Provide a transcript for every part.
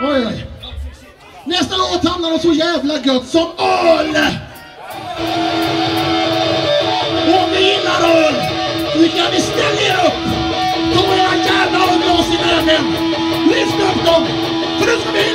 Oj, oj. Nästa låt handlar om så jävla gött som öl! Och om ni gillar öl, då kan ni ställa er upp! Ta era jävla ölglas i näven! Lyft upp dem! För nu ska vi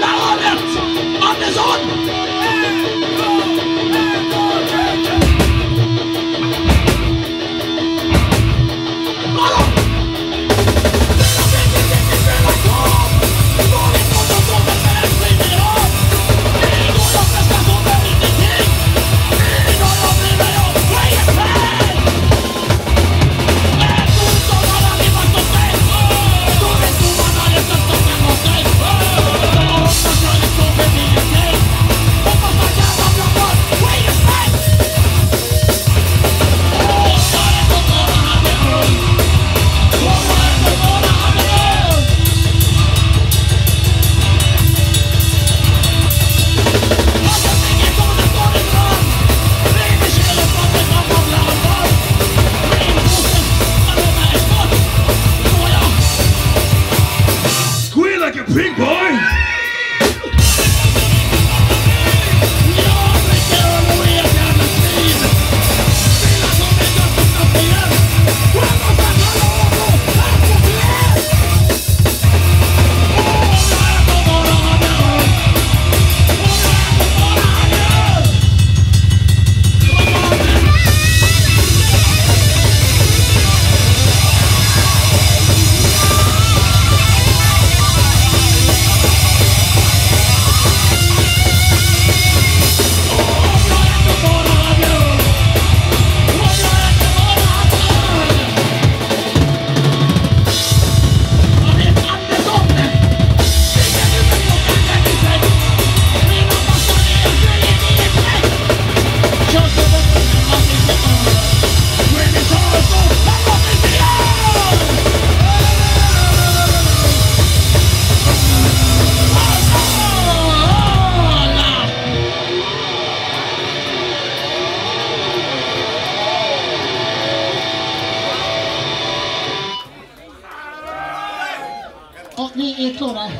你你坐稳